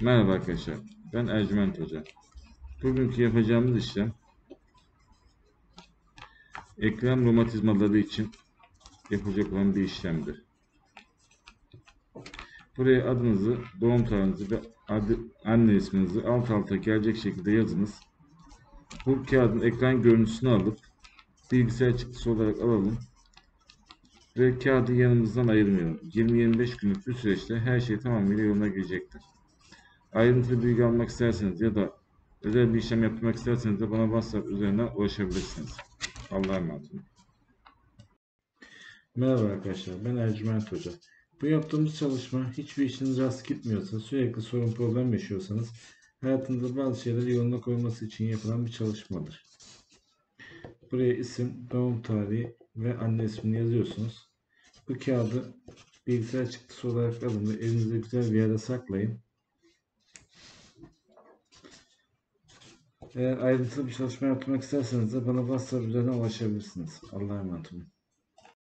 Merhaba arkadaşlar, ben Ercüment Hoca. Bugünkü yapacağımız işlem eklem romatizmaları için yapılacak olan bir işlemdir. Buraya adınızı, doğum tarihinizi ve adı, anne isminizi alt alta gelecek şekilde yazınız. Bu kağıdın ekran görüntüsünü alıp bilgisayar çıktısı olarak alalım ve kağıdı yanımızdan ayırmayalım. 20-25 günlük bir süreçte her şey tamamıyla yoluna girecektir. Ayrıntılı bilgi almak isterseniz ya da özel bir işlem yapmak isterseniz de bana WhatsApp üzerinden ulaşabilirsiniz. Allah'a emanet olun. Merhaba arkadaşlar, ben Ercüment Hoca. Bu yaptığımız çalışma hiçbir işiniz rast gitmiyorsa, sürekli sorun problem yaşıyorsanız hayatınızda bazı şeyleri yoluna koyması için yapılan bir çalışmadır. Buraya isim, doğum tarihi ve anne ismini yazıyorsunuz. Bu kağıdı bilgisayar çıktısı olarak alın ve evinizde güzel bir yere saklayın. Eğer ayrıntılı bir çalışma yapmak isterseniz de bana WhatsApp üzerinden ulaşabilirsiniz. Allah'a emanet olun.